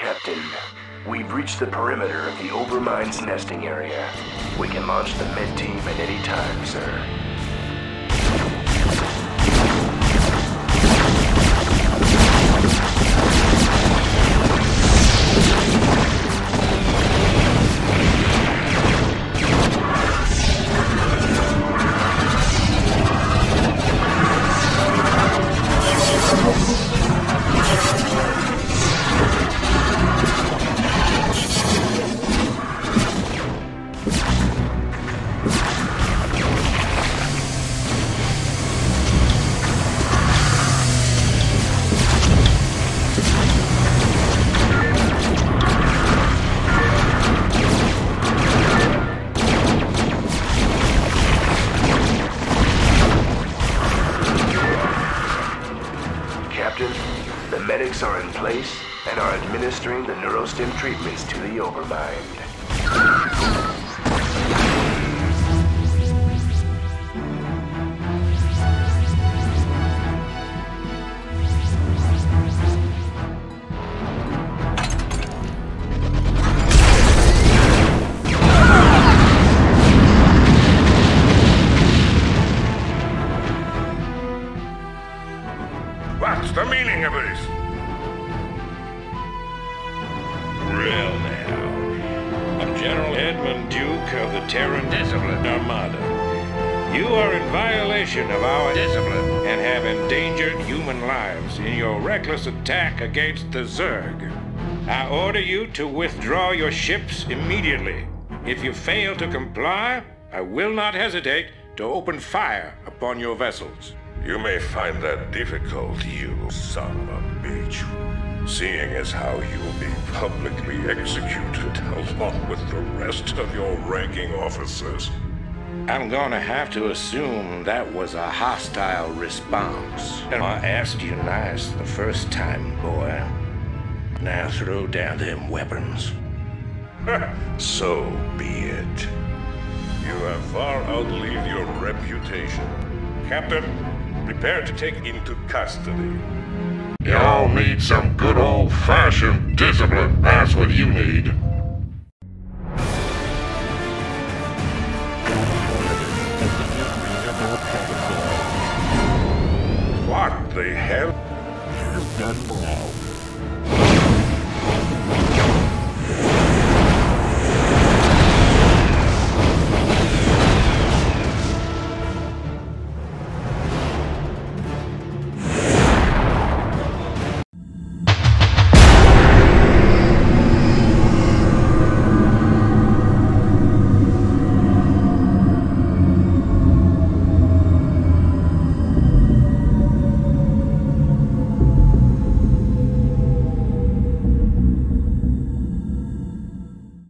Captain, we've reached the perimeter of the Overmind's nesting area. We can launch the med team at any time, sir. Captain, the medics are in place and are administering the neurostim treatments to the Overmind. What's the meaning of this? Well, now, I'm General Edmund Duke of the Terran Discipline Armada. You are in violation of our discipline and have endangered human lives in your reckless attack against the Zerg. I order you to withdraw your ships immediately. If you fail to comply, I will not hesitate to open fire upon your vessels. You may find that difficult, you son of a bitch. Seeing as how you'll be publicly executed along with the rest of your ranking officers. I'm gonna have to assume that was a hostile response. And I asked you nice the first time, boy. Now throw down them weapons. so be it. You have far outlived your reputation. Captain, prepare to take into custody. Y'all need some good old-fashioned discipline. That's what you need. What the hell? You're done.